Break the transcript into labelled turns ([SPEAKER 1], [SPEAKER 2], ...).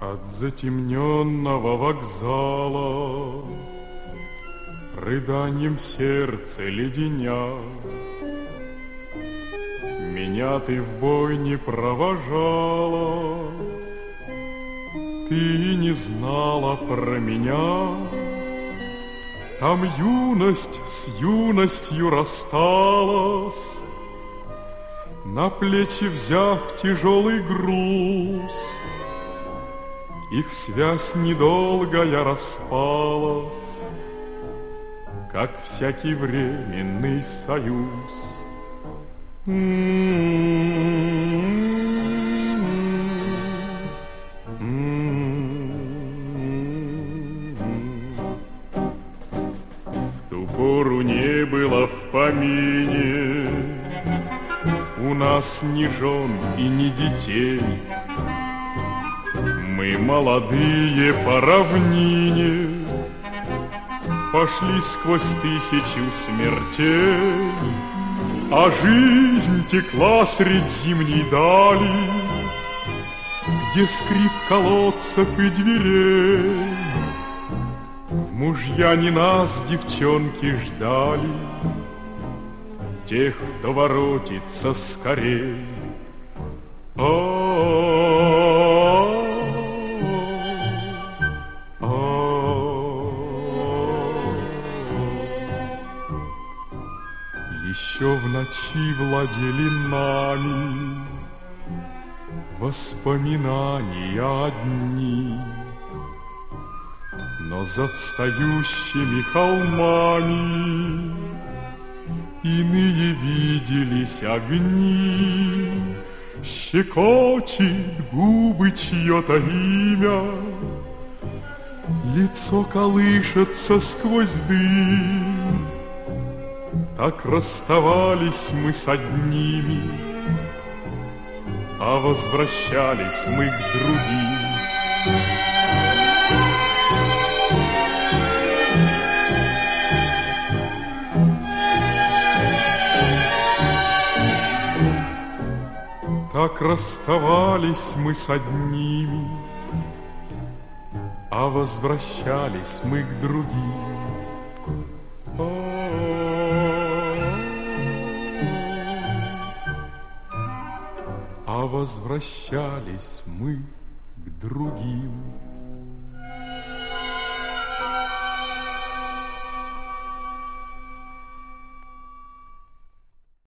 [SPEAKER 1] От затемненного вокзала. Рыданием сердце леденя. Меня ты в бой не провожала. Ты не знала про меня. Там юность с юностью рассталась. На плечи взяв тяжелый груз их связь недолгая распалась, Как всякий временный союз. В ту пору не было в помине У нас ни жен и ни детей, мы молодые по равнине. Пошли сквозь тысячу смертей А жизнь текла средь зимней дали. Где скрип колодцев и дверей В мужья не нас девчонки ждали. Тех, кто воротится скорей. О, Еще в ночи владели нами Воспоминания одни, Но за встающими холмами Иные виделись огни, Щекочет губы чье-то имя, Лицо колышется сквозь дым, Так расставались мы с одними, А возвращались мы к другим. Так расставались мы с одними, А возвращались мы к другим. Возвращались мы к другим.